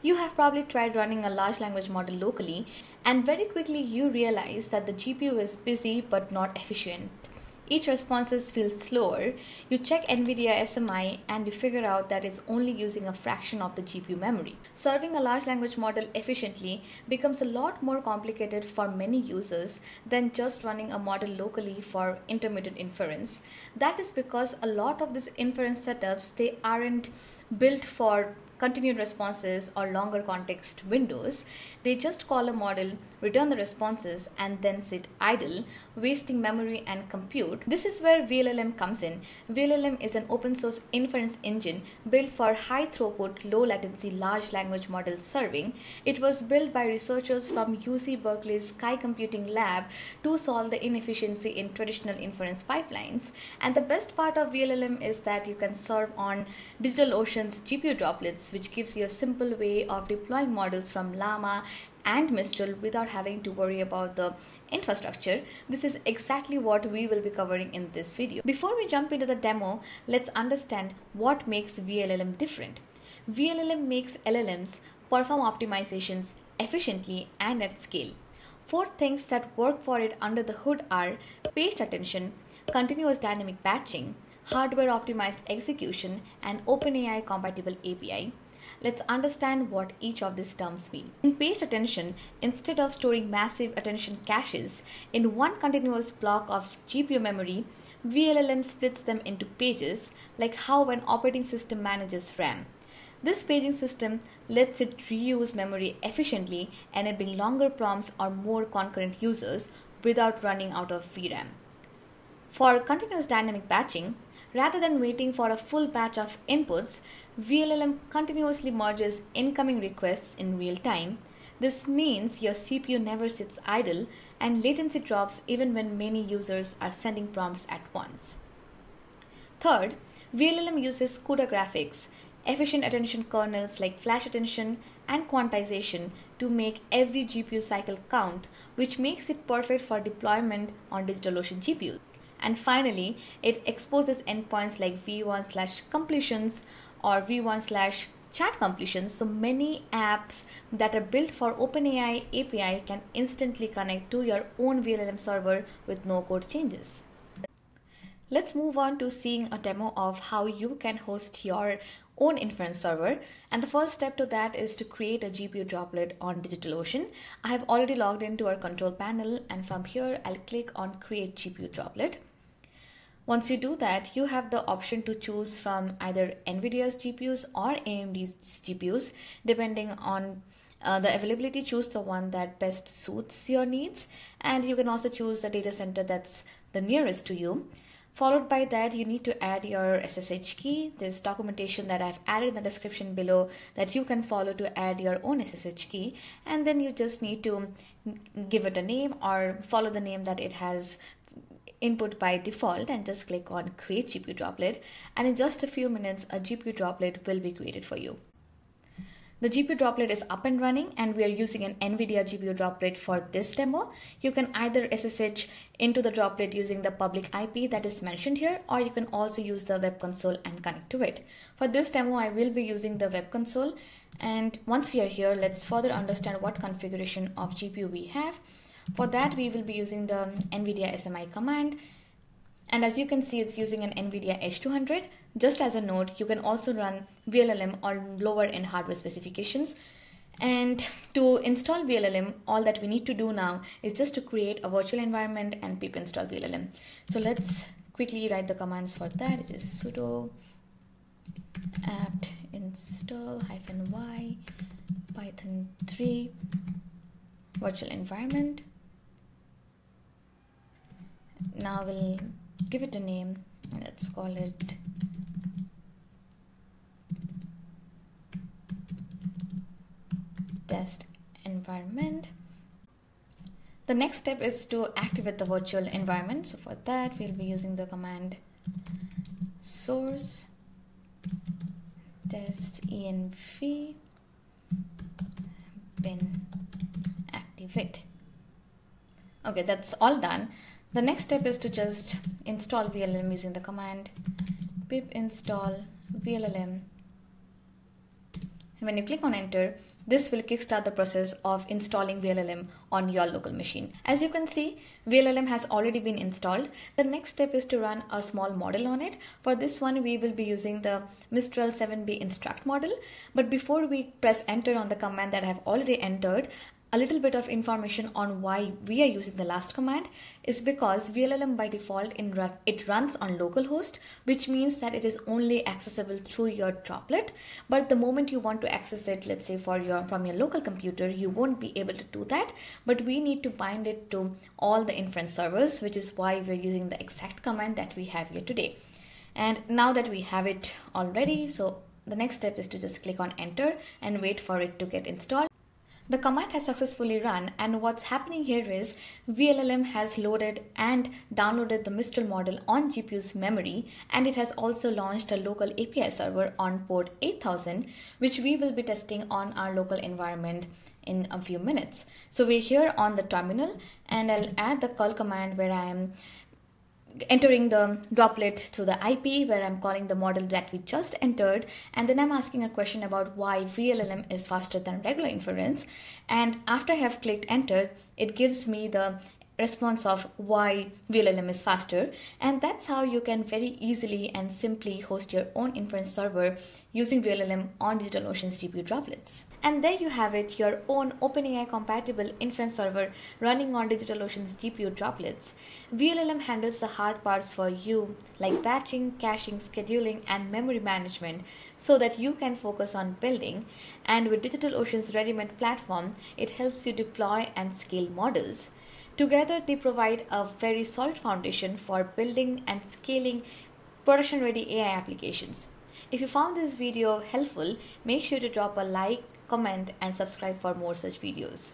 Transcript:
You have probably tried running a large language model locally, and very quickly you realize that the GPU is busy but not efficient. Each responses feel slower. You check NVIDIA SMI and you figure out that it's only using a fraction of the GPU memory. Serving a large language model efficiently becomes a lot more complicated for many users than just running a model locally for intermittent inference. That is because a lot of these inference setups they aren't built for continued responses or longer context windows. They just call a model, return the responses, and then sit idle, wasting memory and compute. This is where VLLM comes in. VLLM is an open source inference engine built for high throughput, low latency large language model serving. It was built by researchers from UC Berkeley's Sky Computing Lab to solve the inefficiency in traditional inference pipelines. And the best part of VLLM is that you can serve on DigitalOcean's GPU droplets which gives you a simple way of deploying models from Llama and Mistral without having to worry about the infrastructure. This is exactly what we will be covering in this video. Before we jump into the demo, let's understand what makes VLLM different. VLLM makes LLMs perform optimizations efficiently and at scale. Four things that work for it under the hood are paged attention, continuous dynamic batching, hardware optimized execution, and OpenAI compatible API. Let's understand what each of these terms mean. In paged attention, instead of storing massive attention caches in one continuous block of GPU memory, VLLM splits them into pages, like how an operating system manages RAM. This paging system lets it reuse memory efficiently, enabling longer prompts or more concurrent users without running out of VRAM. For continuous dynamic batching, Rather than waiting for a full batch of inputs, VLLM continuously merges incoming requests in real time. This means your CPU never sits idle and latency drops even when many users are sending prompts at once. Third, VLLM uses CUDA graphics, efficient attention kernels like flash attention and quantization to make every GPU cycle count, which makes it perfect for deployment on DigitalOcean GPUs. And finally, it exposes endpoints like v1 slash completions or v1 slash chat completions. So many apps that are built for OpenAI API can instantly connect to your own VLLM server with no code changes. Let's move on to seeing a demo of how you can host your own inference server. And the first step to that is to create a GPU droplet on DigitalOcean. I have already logged into our control panel and from here I'll click on create GPU droplet. Once you do that, you have the option to choose from either NVIDIA's GPUs or AMD's GPUs, depending on uh, the availability. Choose the one that best suits your needs, and you can also choose the data center that's the nearest to you. Followed by that, you need to add your SSH key. There's documentation that I've added in the description below that you can follow to add your own SSH key. And then you just need to give it a name or follow the name that it has input by default and just click on create GPU droplet and in just a few minutes a GPU droplet will be created for you. The GPU droplet is up and running and we are using an NVIDIA GPU droplet for this demo. You can either SSH into the droplet using the public IP that is mentioned here or you can also use the web console and connect to it. For this demo I will be using the web console and once we are here let's further understand what configuration of GPU we have for that, we will be using the NVIDIA SMI command. And as you can see, it's using an NVIDIA H200. Just as a note, you can also run VLLM on lower end hardware specifications. And to install VLLM, all that we need to do now is just to create a virtual environment and pip install VLLM. So let's quickly write the commands for that. It is sudo apt install hyphen y python 3 virtual environment now we'll give it a name let's call it test environment. The next step is to activate the virtual environment. So for that we'll be using the command source test env bin activate. Okay that's all done the next step is to just install VLLM using the command pip install VLLM And when you click on enter, this will kickstart the process of installing VLLM on your local machine. As you can see, VLLM has already been installed. The next step is to run a small model on it. For this one, we will be using the Mistral 7B instruct model. But before we press enter on the command that I have already entered, a little bit of information on why we are using the last command is because VLLM by default in it runs on localhost which means that it is only accessible through your droplet. But the moment you want to access it let's say for your from your local computer you won't be able to do that. But we need to bind it to all the inference servers which is why we're using the exact command that we have here today. And now that we have it already so the next step is to just click on enter and wait for it to get installed the command has successfully run and what's happening here is VLLM has loaded and downloaded the Mistral model on GPU's memory and it has also launched a local API server on port 8000 which we will be testing on our local environment in a few minutes. So we're here on the terminal and I'll add the curl command where I am entering the droplet through the IP where I'm calling the model that we just entered. And then I'm asking a question about why VLLM is faster than regular inference. And after I have clicked enter it gives me the response of why VLLM is faster and that's how you can very easily and simply host your own inference server using VLLM on DigitalOcean's GPU droplets. And there you have it, your own OpenAI compatible inference server running on DigitalOcean's GPU droplets. VLLM handles the hard parts for you like batching, caching, scheduling and memory management so that you can focus on building. And with DigitalOcean's ready-made platform, it helps you deploy and scale models. Together, they provide a very solid foundation for building and scaling production ready AI applications. If you found this video helpful, make sure to drop a like, comment, and subscribe for more such videos.